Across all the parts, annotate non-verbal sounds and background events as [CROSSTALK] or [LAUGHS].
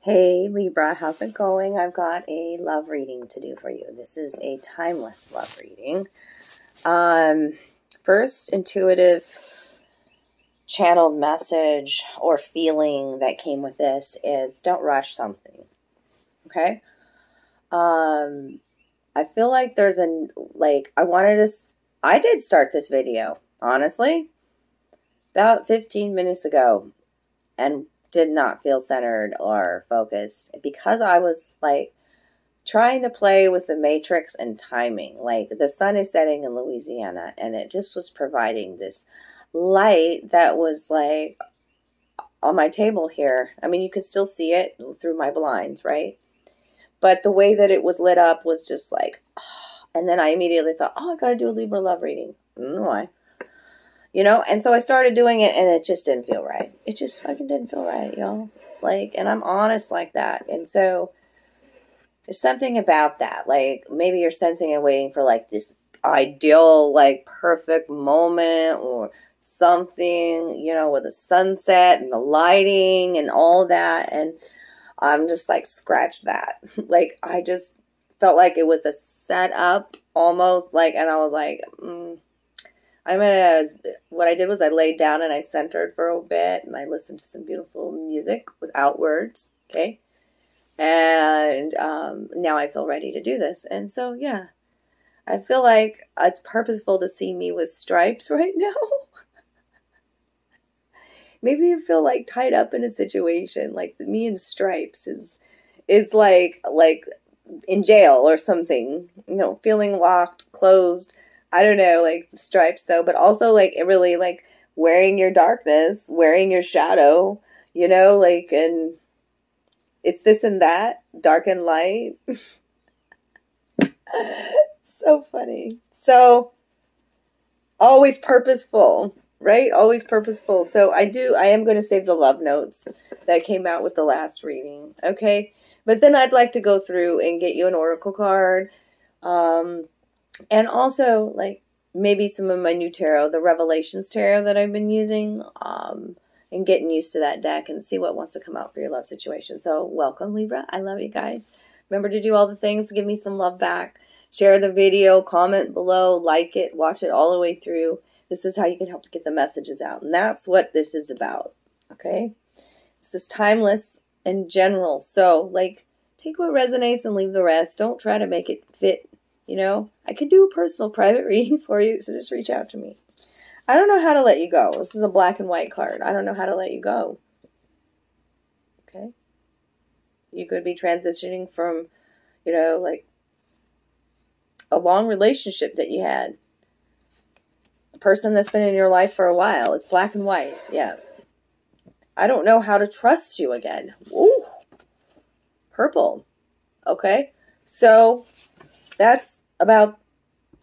Hey Libra, how's it going? I've got a love reading to do for you. This is a timeless love reading. Um, first, intuitive channeled message or feeling that came with this is don't rush something. Okay? Um, I feel like there's a, like, I wanted to, I did start this video, honestly, about 15 minutes ago. And did not feel centered or focused because I was like trying to play with the matrix and timing. Like the sun is setting in Louisiana and it just was providing this light that was like on my table here. I mean, you could still see it through my blinds, right? But the way that it was lit up was just like, oh. [SIGHS] and then I immediately thought, oh, I got to do a Libra love reading. Mm, why you know? And so i started doing it and it just didn't feel right. It just fucking didn't feel right y'all. Like and i'm honest like that. And so there's something about that. Like maybe you're sensing and waiting for like this ideal like perfect moment or something you know with the sunset and the lighting and all that. And i'm just like scratch that. [LAUGHS] Like i just felt like it was a setup almost like and i was like mm, I'm gonna. What I did was I laid down and I centered for a bit, and I listened to some beautiful music without words. Okay, and um, now I feel ready to do this. And so, yeah, I feel like it's purposeful to see me with stripes [LAUGHS] right now. Maybe you feel like tied up in a situation, like me in stripes is is like like in jail or something. You know, feeling locked, closed I don't know, like the stripes though, but also like it really like wearing your darkness, wearing your shadow, you know, like and it's this and that, dark and light. [LAUGHS] so funny. So always purposeful, right? Always purposeful. So I do I am going to save the love notes that came out with the last reading, okay? But then I'd like to go through and get you an oracle card. Um and also like maybe some of my new tarot, the Revelations tarot that I've been using, um, and getting used to that deck and see what wants to come out for your love situation. So, welcome, Libra. I love you guys. Remember to do all the things, give me some love back. Share the video, comment below, like it, watch it all the way through. This is how you can help to get the messages out. And that's what this is about. Okay? This is timeless and general. So, like, take what resonates and leave the rest. Don't try to make it fit you know, I could do a personal [LAUGHS] private reading for you, so just reach out to me. I don't know how to let you go. This is a black and white card. I don't know how to let you go. Okay? You could be transitioning from, you know, like a long relationship that you had. A person that's been in your life for a while. It's black and white. Yeah. I don't know how to trust you again. Ooh. Purple. Okay? So that's about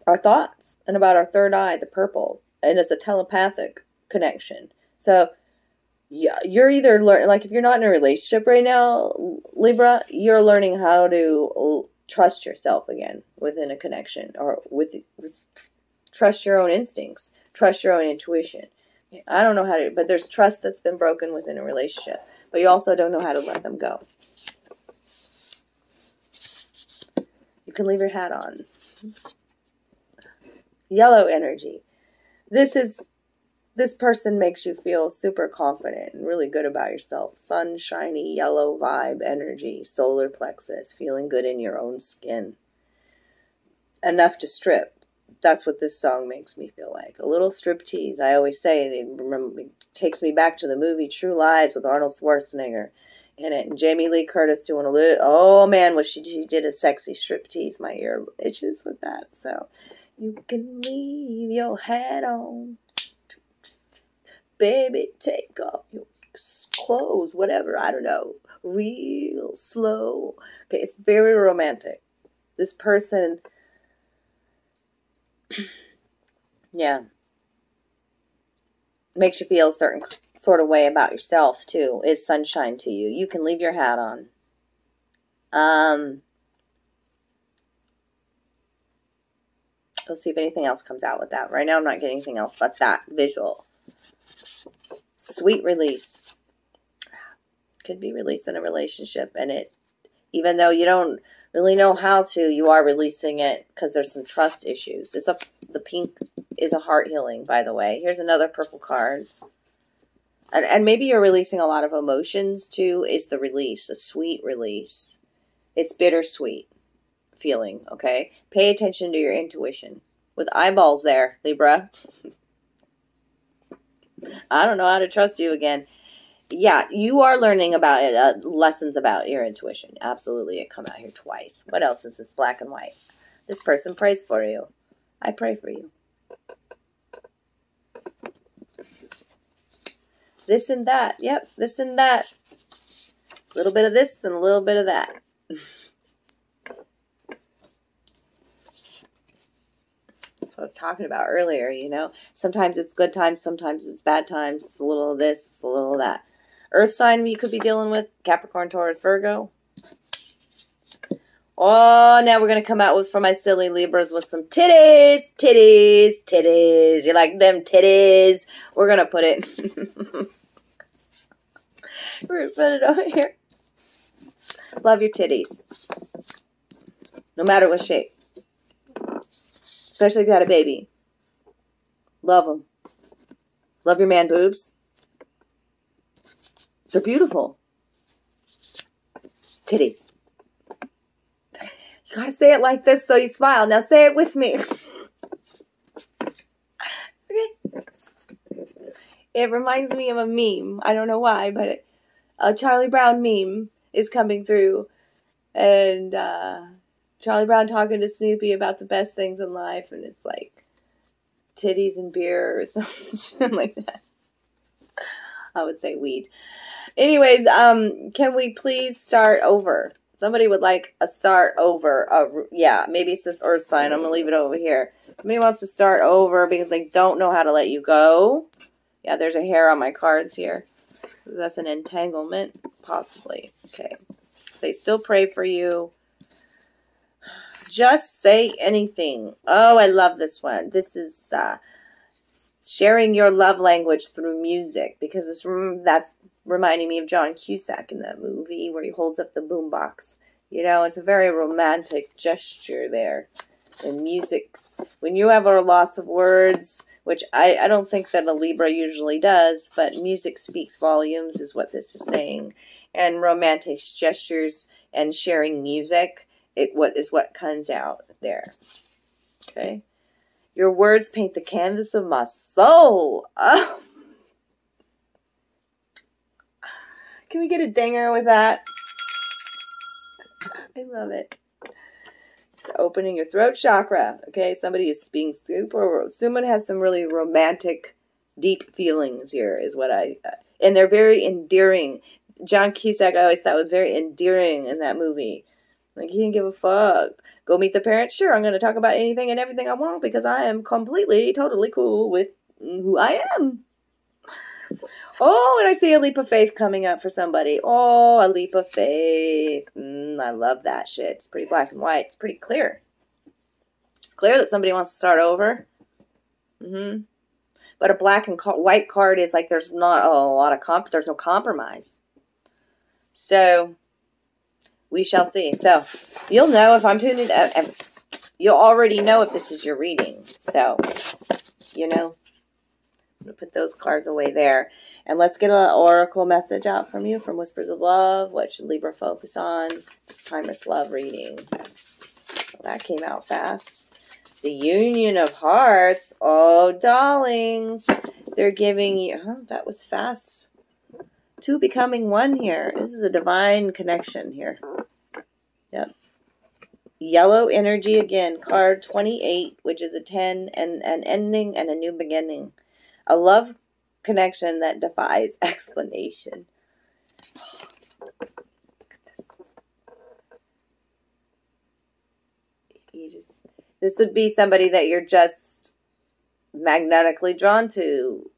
our thoughts and about our third eye, the purple, and it's a telepathic connection. So yeah, you're either learn like if you're not in a relationship right now, Libra, you're learning how to trust yourself again within a connection or with, with trust your own instincts, trust your own intuition. I don't know how to, but there's trust that's been broken within a relationship, but you also don't know how to let them go. Can leave your hat on. Yellow energy. This is this person makes you feel super confident and really good about yourself. Sunshiny yellow vibe energy, solar plexus, feeling good in your own skin. Enough to strip. That's what this song makes me feel like. A little strip tease. I always say it, remember, it takes me back to the movie True Lies with Arnold Schwarzenegger in it. And uh, Jamie Lee Curtis doing a little, oh man, was she, she did a sexy strip tease. My ear itches with that. So you can leave your hat on. Baby, take off your clothes, whatever, I don't know, real slow. Okay, it's very romantic. This person, [CLEARS THROAT] yeah, makes you feel a certain sort of way about yourself too is sunshine to you. You can leave your hat on. Um let's see if anything else comes out with that. Right now i'm not getting anything else but that visual. Sweet release. Could be released in a relationship, and it, even though you don't really know how to, you are releasing it because there's some trust issues. It's a the pink is a heart healing, by the way. Here's another purple card. And, and maybe you're releasing a lot of emotions too. Is the release a sweet release? It's bittersweet feeling. Okay, pay attention to your intuition with eyeballs there, Libra. [LAUGHS] I don't know how to trust you again. Yeah, you are learning about it, uh, lessons about your intuition. Absolutely, it come out here twice. What else is this black and white? This person prays for you. I pray for you. This and that. Yep, this and that. A little bit of this and a little bit of that. That's what I was talking about earlier, you know. Sometimes it's good times, sometimes it's bad times. It's a little of this, it's a little of that. Earth sign you could be dealing with Capricorn, Taurus, Virgo. Oh, now we're to come out with, for my silly Libras, with some titties, titties, titties. You like them titties? We're to put it. [LAUGHS] we're to put it over here. Love your titties. No matter what shape. Especially if you had a baby. Love them. Love your man boobs. They're beautiful. Titties. Gotta say it like this so you smile. Now say it with me. [LAUGHS] okay. It reminds me of a meme. I don't know why, but a Charlie Brown meme is coming through. And uh, Charlie Brown talking to Snoopy about the best things in life. And it's like titties and beer [LAUGHS] or something like that. I would say weed. Anyways, um, can we please start over? Somebody would like a start over. Uh, yeah, maybe it's this earth sign. I'm going to leave it over here. Somebody wants to start over because they don't know how to let you go. Yeah, there's a hair on my cards here. That's an entanglement, possibly. Okay. They still pray for you. Just say anything. Oh, I love this one. This is uh, sharing your love language through music because this that's reminding me of John Cusack in that movie where he holds up the boombox. You know, it's a very romantic gesture there. And music's when you have a loss of words, which I, I don't think that a Libra usually does, but music speaks volumes is what this is saying. And romantic gestures and sharing music, it what is what comes out there. Okay. Your words paint the canvas of my soul. [LAUGHS] Oh. Can we get a dinger with that? I love it. Opening your throat chakra. Okay, somebody is being super. Someone has some really romantic, deep feelings here, is what I. Uh, and they're very endearing. John Cusack, I always thought was very endearing in that movie. Like he didn't give a fuck. Go meet the parents. Sure, I'm going to talk about anything and everything I want because I am completely, totally cool with who I am. Oh, and I see a leap of faith coming up for somebody. Oh, a leap of faith. Mm, I love that shit. It's pretty black and white. It's pretty clear. It's clear that somebody wants to start over. Mm-hmm. But a black and white card is like there's not a lot of comp. There's no compromise. So we shall see. So you'll know if I'm tuning. You'll already know if this is your reading. So you know. Put those cards away there. And let's get an oracle message out from you from Whispers of Love. What should Libra focus on? This timeless love reading. Well, that came out fast. The Union of Hearts. Oh, darlings. They're giving you. Oh, that was fast. Two becoming one here. This is a divine connection here. Yep. Yellow energy again. Card 28, which is a 10 and an ending and a new beginning. A love connection that defies [LAUGHS] explanation. you just this would be somebody that you're just magnetically drawn to.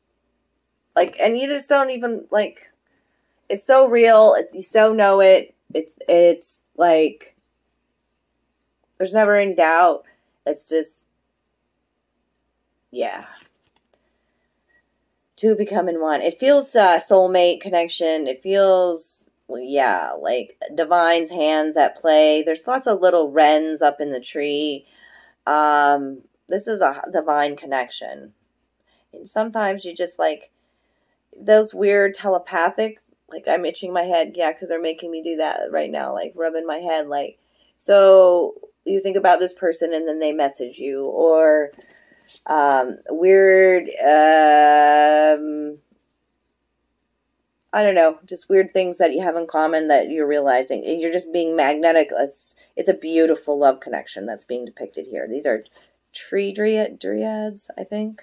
Like and you just don't even like it's so real it's you so know it it's it's like there's never any doubt. It's just yeah two becoming one. It feels uh, soulmate connection. It feels yeah, like divine's hands at play. There's lots of little wrens up in the tree. Um, this is a divine connection. And sometimes you just like those weird telepathic, like I'm itching my head, yeah, because they're making me do that right now, like rubbing my head, like so you think about this person and then they message you, or um, weird. Um, I don't know, just weird things that you have in common that you're realizing. You're just being magnetic. It's it's a beautiful love connection that's being depicted here. These are tree dryad, dryads, I think.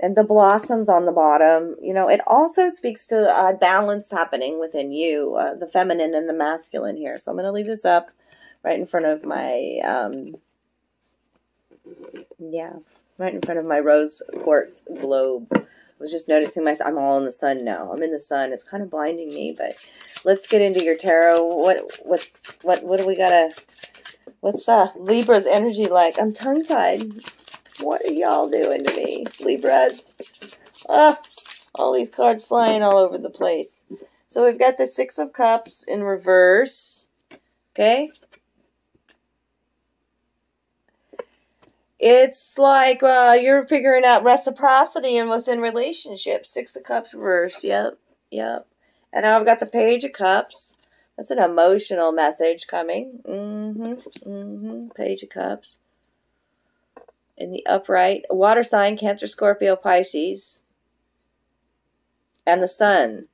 And the blossoms on the bottom, you know, it also speaks to a balance happening within you, uh, the feminine and the masculine here. So I'm going to leave this up right in front of my, um, yeah, right in front of my rose quartz globe I was just noticing myself. I'm all in the sun now. I'm in the sun. It's kind of blinding me, but let's get into your tarot. What what what what do we gotta? What's uh Libra's energy like? I'm tongue tied. What are y'all doing to me, Libras? Ah, all these cards flying all over the place. So we've got the Six of Cups in reverse. Okay. It's like uh, you're figuring out reciprocity and within relationships. Six of Cups reversed. Yep, yep. And now I've got the Page of Cups. That's an emotional message coming. Mm-hmm, mm-hmm. Page of Cups. In the upright, water sign, Cancer, Scorpio, Pisces. And the Sun.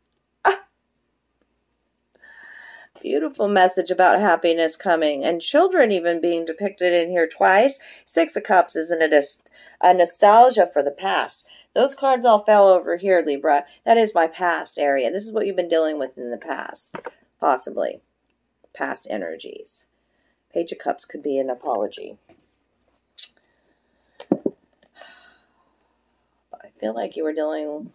Beautiful message about happiness coming and children even being depicted in here twice. Six of Cups isn't it a, a nostalgia for the past? Those cards all fell over here, Libra. That is my past area. This is what you've been dealing with in the past, possibly. Past energies. Page of Cups could be an apology. [SIGHS] I feel like you were dealing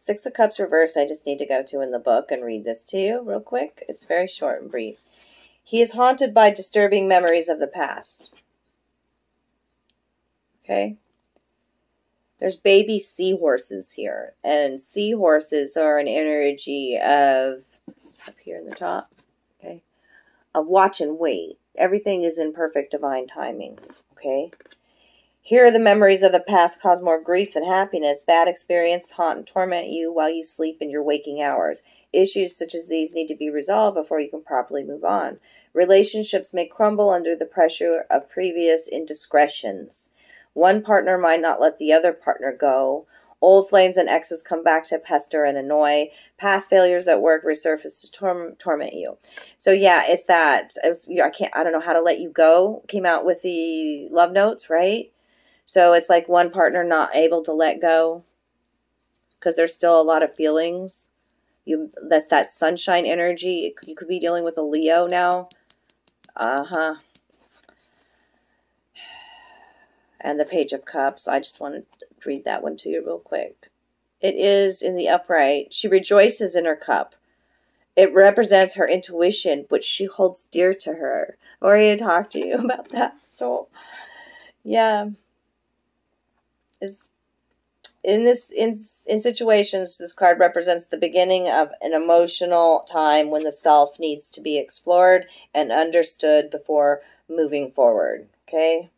Six of Cups reversed, I just need to go to in the book and read this to you real quick. It's very short and brief. He is haunted by disturbing memories of the past. Okay? There's baby seahorses here. And seahorses are an energy of, up here in the top, okay, of watch and wait. Everything is in perfect divine timing. Okay? Here are the memories of the past cause more grief than happiness. Bad experiences haunt and torment you while you sleep in your waking hours. Issues such as these need to be resolved before you can properly move on. Relationships may crumble under the pressure of previous indiscretions. One partner might not let the other partner go. Old flames and exes come back to pester and annoy. Past failures at work resurface to tor- torment you. So yeah, it's that. It was, I can't. I don't know how to let you go. Came out with the love notes, right? So it's like one partner not able to let go because there's still a lot of feelings. You that's that sunshine energy. You could be dealing with a Leo now. Uh-huh. And the Page of Cups. I just want to read that one to you real quick. It is in the upright. She rejoices in her cup. It represents her intuition, which she holds dear to her. I already talked to you [LAUGHS] about that. So, yeah is in this in, in situations this card represents the beginning of an emotional time when the self needs to be explored and understood before moving forward okay?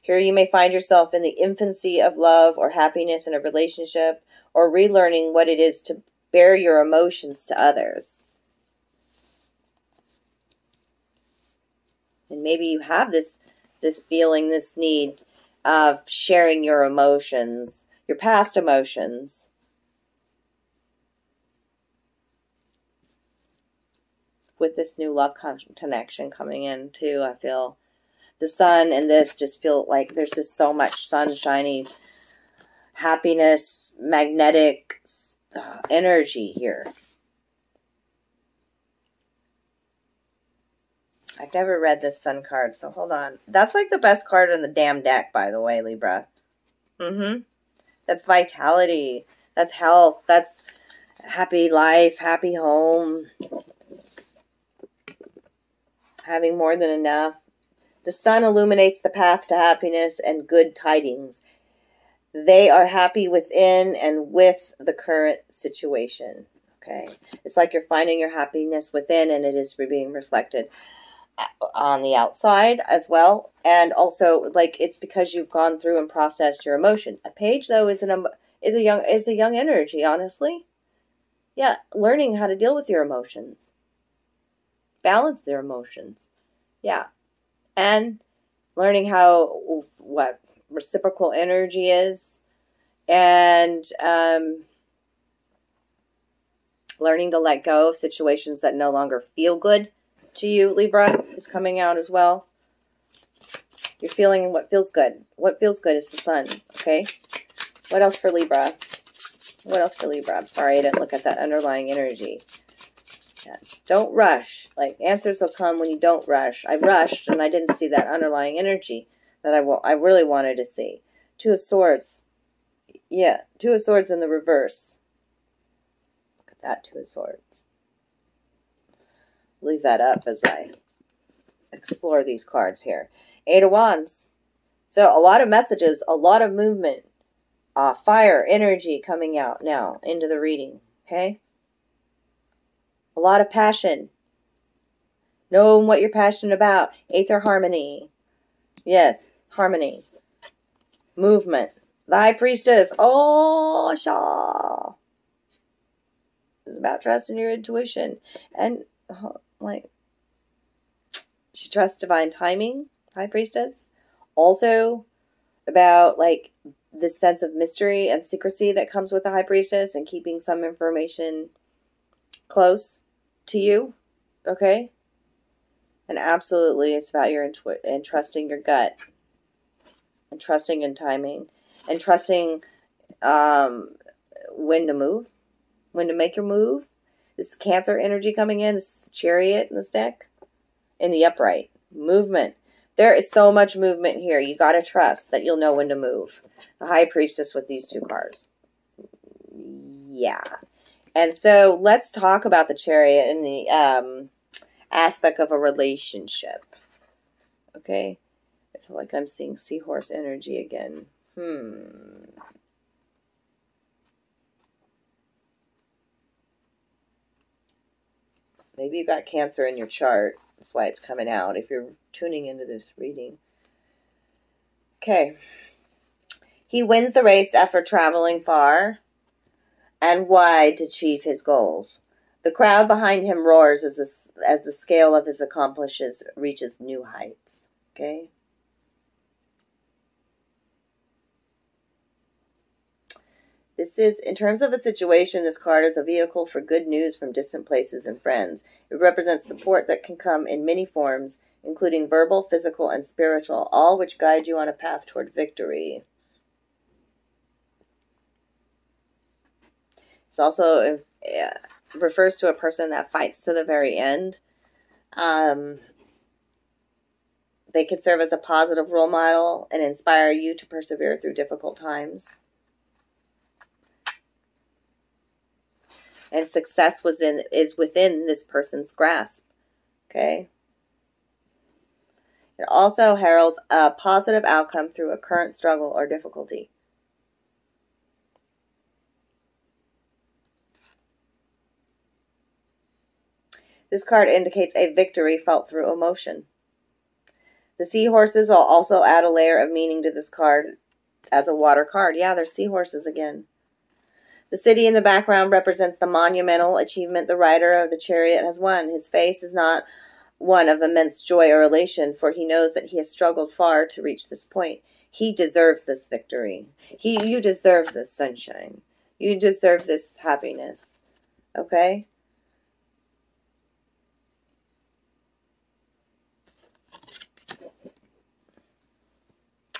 Here you may find yourself in the infancy of love or happiness in a relationship or relearning what it is to bear your emotions to others. And maybe you have this this feeling this need of sharing your emotions, your past emotions. With this new love connection coming in, too, I feel the sun and this just feel like there's just so much sunshiny happiness, magnetic uh, energy here. I've never read this sun card, so hold on. That's like the best card in the damn deck, by the way, Libra. Mm-hmm. That's vitality. That's health. That's happy life, happy home. Having more than enough. The sun illuminates the path to happiness and good tidings. They are happy within and with the current situation. Okay. It's like you're finding your happiness within and it is being reflected on the outside as well. And also like it's because you've gone through and processed your emotion. A page though is an is a young is a young energy, honestly. Yeah, learning how to deal with your emotions. Balance their emotions. Yeah. And learning how what reciprocal energy is and um learning to let go of situations that no longer feel good to you, Libra, is coming out as well. You're feeling what feels good. What feels good is the sun, okay? What else for Libra? What else for Libra? I'm sorry, I didn't look at that underlying energy. Yeah. Don't rush. Like, answers will come when you don't rush. I rushed, and I didn't see that underlying energy that I, I really wanted to see. Two of Swords. Yeah, Two of Swords in the reverse Look at that Two of Swords. Leave that up as I explore these cards here. Eight of Wands. So a lot of messages, a lot of movement, uh, fire, energy coming out now into the reading. Okay? A lot of passion. Knowing what you're passionate about. Eight are harmony. Yes, harmony. Movement. The High Priestess. Oh, Shaw is about trusting your intuition and like she trusts divine timing high priestess. Also about like this sense of mystery and secrecy that comes with the high priestess and keeping some information close to you okay? And absolutely it's about your intuition and trusting your gut. And trusting in timing. And trusting um when to move when to make your move. This Cancer energy coming in. This is the Chariot in this deck. In the upright. Movement. There is so much movement here. You got to trust that you'll know when to move. The High Priestess with these two cards. Yeah. And so let's talk about the Chariot and the um, aspect of a relationship. Okay. It's like I'm seeing seahorse energy again. Hmm. Maybe you've got cancer in your chart. That's why it's coming out if you're tuning into this reading. Okay. He wins the race after traveling far and wide to achieve his goals. The crowd behind him roars as, the, as the scale of his accomplishments reaches new heights. Okay? This is, in terms of a situation, this card is a vehicle for good news from distant places and friends. It represents support that can come in many forms, including verbal, physical, and spiritual, all which guide you on a path toward victory. It's also uh, refers to a person that fights to the very end. Um, they can serve as a positive role model and inspire you to persevere through difficult times. And success was in is within this person's grasp. Okay. It also heralds a positive outcome through a current struggle or difficulty. This card indicates a victory felt through emotion. The seahorses will also add a layer of meaning to this card as a water card. Yeah, they're seahorses again. The city in the background represents the monumental achievement the rider of the chariot has won. His face is not one of immense joy or elation, for he knows that he has struggled far to reach this point. He deserves this victory. He, you deserve this sunshine. You deserve this happiness. Okay?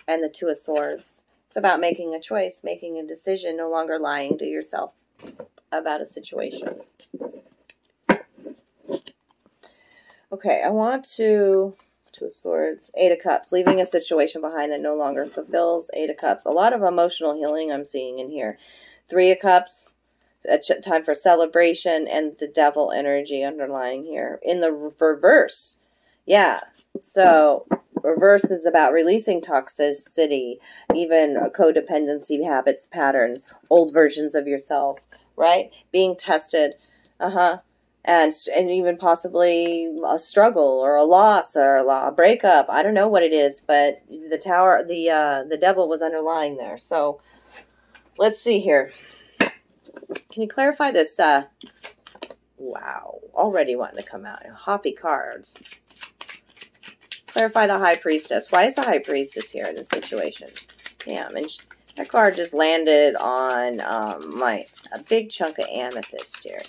And the Two of Swords. It's about making a choice, making a decision, no longer lying to yourself about a situation. Okay, I want to Two of Swords, Eight of Cups, leaving a situation behind that no longer fulfills. Eight of Cups, a lot of emotional healing I'm seeing in here. Three of Cups, a time for celebration, and the Devil energy underlying here. In the reverse, yeah. So Reverse is about releasing toxicity, even codependency habits, patterns, old versions of yourself, right? Being tested Uh huh. And and even possibly a struggle or a loss or a breakup. I don't know what it is, but the tower, the uh, the devil was underlying there. So let's see here. Can you clarify this? Uh, wow, already wanting to come out. Hoppy cards. Clarify the high priestess. Why is the high priestess here in this situation? Damn, and that card just landed on um, my a big chunk of amethyst here.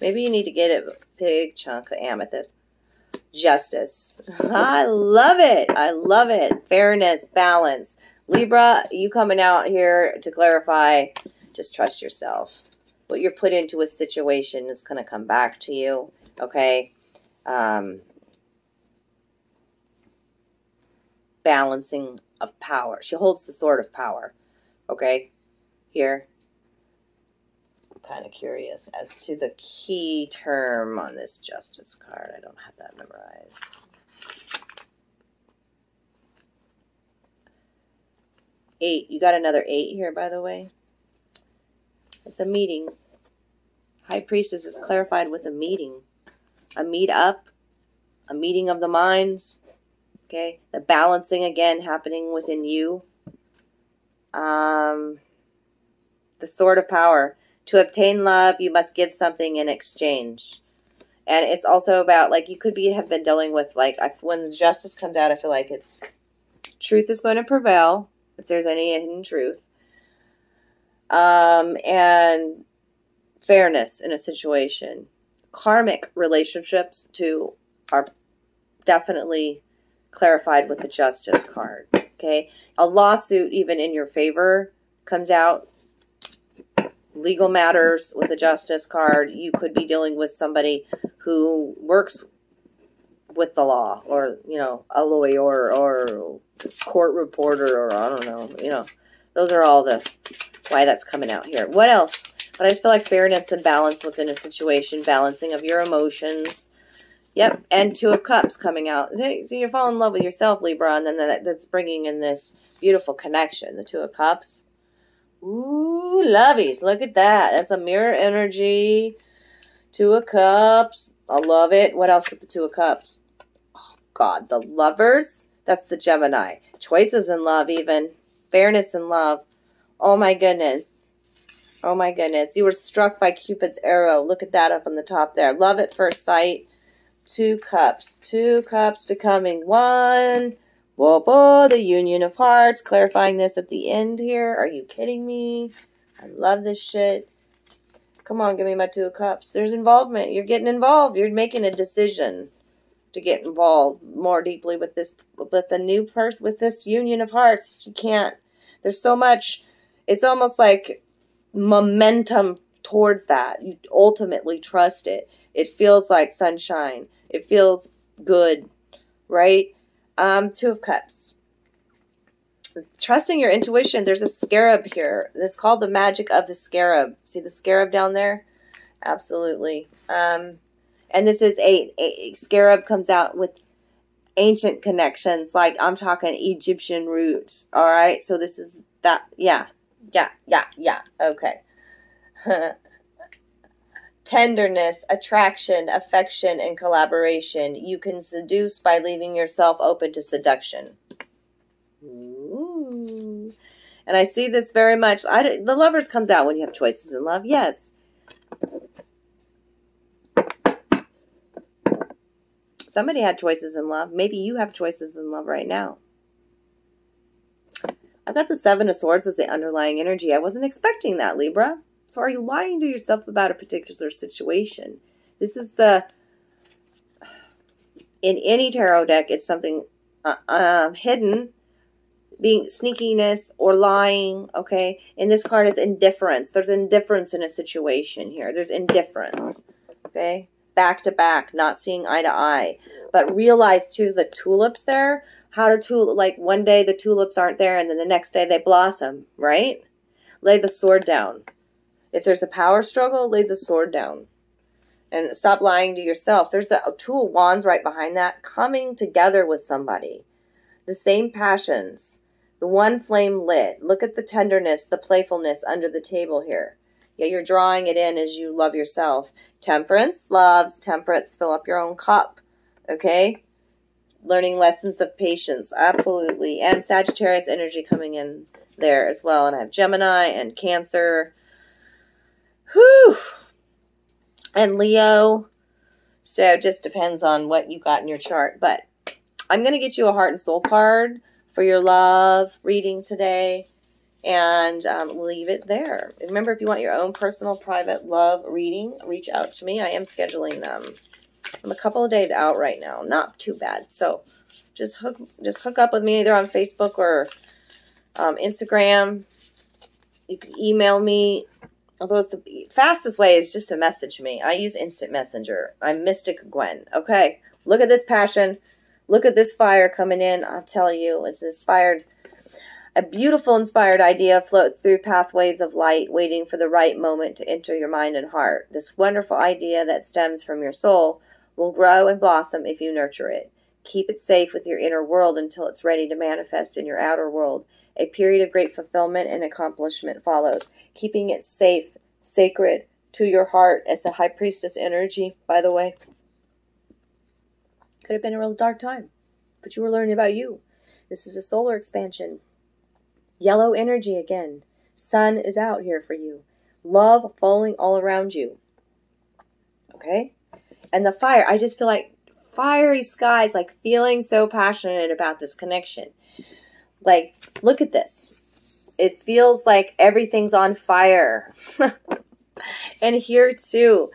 Maybe you need to get a big chunk of amethyst. Justice. [LAUGHS] I love it. I love it. Fairness, balance. Libra, you coming out here to clarify, just trust yourself. What you're put into a situation is going to come back to you. Okay. Um, balancing of power. She holds the sword of power. Okay. Here I'm kind of curious as to the key term on this justice card. I don't have that memorized. Eight. You got another eight here, by the way. It's a meeting. High Priestess is clarified with a meeting. A meet up. A meeting of the minds. Okay. The balancing again happening within you. Um, the sword of power. To obtain love, you must give something in exchange. And it's also about like you could be have been dealing with like I, when justice comes out, I feel like it's truth is going to prevail if there's any hidden truth, um, and fairness in a situation. Karmic relationships to are definitely clarified with the justice card. Okay, a lawsuit even in your favor comes out legal matters with a justice card. You could be dealing with somebody who works with the law or, you know, a lawyer or court reporter or I don't know, you know. Those are all the why that's coming out here. What else? But I just feel like fairness and balance within a situation, balancing of your emotions. Yep, and Two of Cups coming out. So you fall in love with yourself, Libra, and then that, that's bringing in this beautiful connection, the Two of Cups. Ooh, lovies. Look at that. That's a mirror energy. Two of Cups. I love it. What else with the Two of Cups? Oh, God. The lovers. That's the Gemini. Choices in love, even. Fairness in love. Oh, my goodness. Oh, my goodness. You were struck by Cupid's arrow. Look at that up on the top there. Love at first sight. Two cups. Two cups becoming one. Whoa, whoa, the Union of Hearts, clarifying this at the end here. Are you kidding me? I love this shit. Come on, give me my two of cups. There's involvement. You're getting involved. You're making a decision to get involved more deeply with this, with the new person, with this Union of Hearts. You can't. There's so much. It's almost like momentum towards that. You ultimately trust it. It feels like sunshine. It feels good, right? Um, Two of Cups. Trusting your intuition. There's a scarab here. It's called the magic of the scarab. See the scarab down there? Absolutely. Um, and this is a, a scarab comes out with ancient connections. Like I'm talking Egyptian roots. All right. So this is that. Yeah. Yeah. Yeah. Yeah. Okay. [LAUGHS] tenderness, attraction, affection, and collaboration. You can seduce by leaving yourself open to seduction. Ooh. And I see this very much. I, the lovers comes out when you have choices in love. Yes. Somebody had choices in love. Maybe you have choices in love right now. I've got the Seven of Swords as the underlying energy. I wasn't expecting that, Libra. So are you lying to yourself about a particular situation? This is the in any tarot deck, it's something uh, uh, hidden, being sneakiness or lying. Okay, in this card, it's indifference. There's indifference in a situation here. There's indifference. Okay, back to back, not seeing eye to eye, but realize too the tulips there. How to tulip like one day the tulips aren't there, and then the next day they blossom. Right? Lay the sword down. If there's a power struggle, lay the sword down. And stop lying to yourself. There's the two of wands right behind that. Coming together with somebody. The same passions. The one flame lit. Look at the tenderness, the playfulness under the table here. Yeah, you're drawing it in as you love yourself. Temperance loves, temperance, fill up your own cup. Okay? Learning lessons of patience. Absolutely. And Sagittarius energy coming in there as well. And I have Gemini and Cancer. Whew. And Leo. So it just depends on what you got in your chart. But I'm going to get you a heart and soul card for your love reading today and um, leave it there. Remember, if you want your own personal private love reading, reach out to me. I am scheduling them. I'm a couple of days out right now. Not too bad. So just hook just hook up with me either on Facebook or um, Instagram. You can email me. Although it's the fastest way is just to message me. I use instant messenger. I'm Mystic Gwyn. Okay. Look at this passion. Look at this fire coming in. I'll tell you, it's inspired a beautiful, inspired idea floats through pathways of light, waiting for the right moment to enter your mind and heart. This wonderful idea that stems from your soul will grow and blossom if you nurture it. Keep it safe with your inner world until it's ready to manifest in your outer world. A period of great fulfillment and accomplishment follows. Keeping it safe, sacred to your heart as a high priestess energy, by the way. Could have been a real dark time, but you were learning about you. This is a solar expansion. Yellow energy again. Sun is out here for you. Love falling all around you. Okay? And the fire, I just feel like fiery skies, like feeling so passionate about this connection. Like, look at this. It feels like everything's on fire. [LAUGHS] and here too.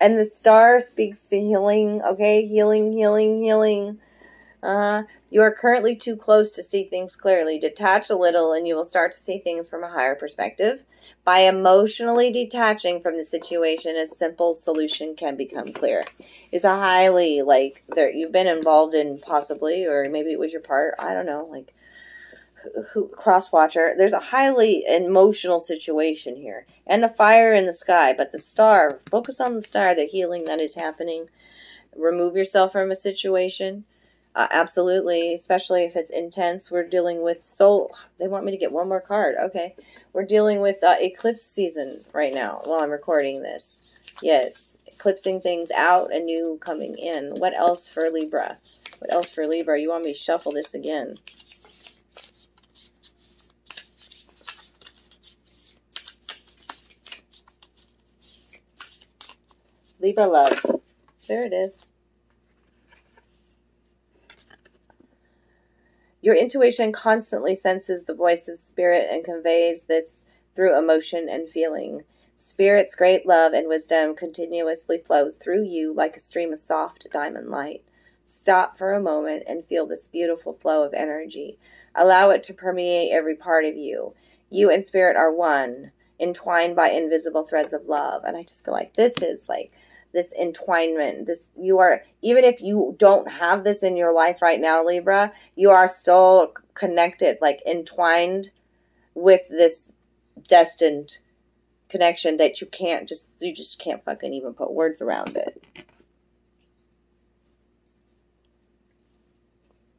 And the star speaks to healing, okay? Healing, healing, healing. Uh, you are currently too close to see things clearly. Detach a little and you will start to see things from a higher perspective. By emotionally detaching from the situation, a simple solution can become clear. Is a highly like there you've been involved in possibly, or maybe it was your part. I don't know, like who, cross watcher. There's a highly emotional situation here, and a fire in the sky. But the star, focus on the star, the healing that is happening. Remove yourself from a situation uh, absolutely, especially if it's intense. We're dealing with soul. They want me to get one more card. Okay. We're dealing with uh, eclipse season right now while I'm recording this. Yes. Eclipsing things out and new coming in. What else for Libra? What else for Libra? You want me to shuffle this again? Libra loves. There it is. Your intuition constantly senses the voice of spirit and conveys this through emotion and feeling. Spirit's great love and wisdom continuously flows through you like a stream of soft diamond light. Stop for a moment and feel this beautiful flow of energy. Allow it to permeate every part of you. You and spirit are one, entwined by invisible threads of love. And I just feel like this is like this entwinement this you are even if you don't have this in your life right now libra you are still connected like entwined with this destined connection that you can't just you just can't fucking even put words around it.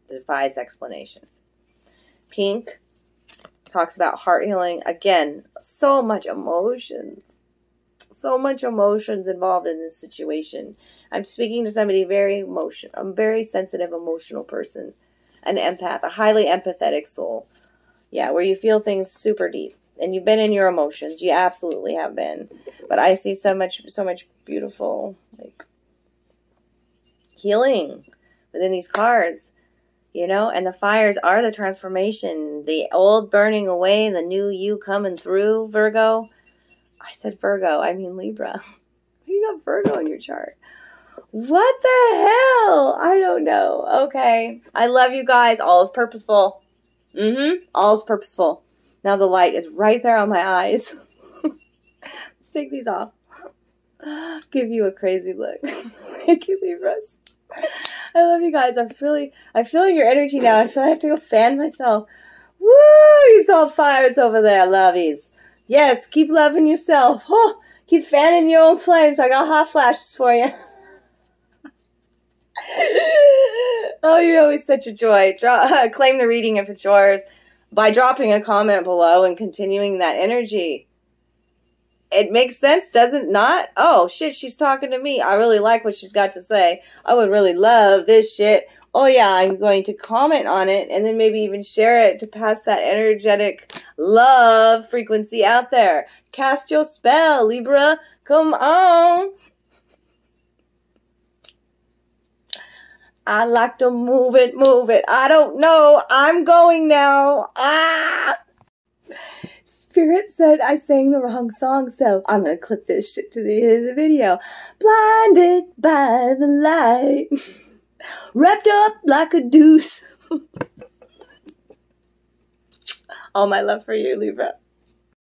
Defies explanation. Pink talks about heart healing. Again so much emotions so much emotions involved in this situation. I'm speaking to somebody very emotion. I'm very sensitive, emotional person, an empath, a highly empathetic soul. Yeah, where you feel things super deep, and you've been in your emotions. You absolutely have been. But I see so much, so much beautiful like healing within these cards you know and the fires are the transformation the old burning away the new you coming through virgo I said Virgo. I mean Libra. [LAUGHS] you got Virgo in your chart? What the hell? I don't know. Okay. I love you guys. All is purposeful. Mm-hmm. All is purposeful. Now the light is right there on my eyes. [LAUGHS] Let's take these off. [GASPS] Give you a crazy look. [LAUGHS] Thank you, Libras. I love you guys. I'm really, I'm feeling your energy now. I feel I have to go fan myself. Woo! He's all fires over there. Lovies. Yes, keep loving yourself. [LAUGHS] Oh, keep fanning your own flames. I got hot flashes for you. [LAUGHS] oh, you're always such a joy. Draw, [LAUGHS] claim the reading if it's yours by dropping a comment below and continuing that energy. It makes sense, does it not? Oh shit, she's talking to me. I really like what she's got to say. I would really love this shit. Oh yeah, I'm going to comment on it and then maybe even share it to pass that energetic love frequency out there. Cast your spell, Libra. Come on. I like to move it, move it. I don't know. I'm going now. Ah! Spirit said I sang the wrong song, so I'm gonna clip this shit to the end of the video. Blinded by the light, [LAUGHS] wrapped up like a deuce. [LAUGHS] All my love for you, Libra.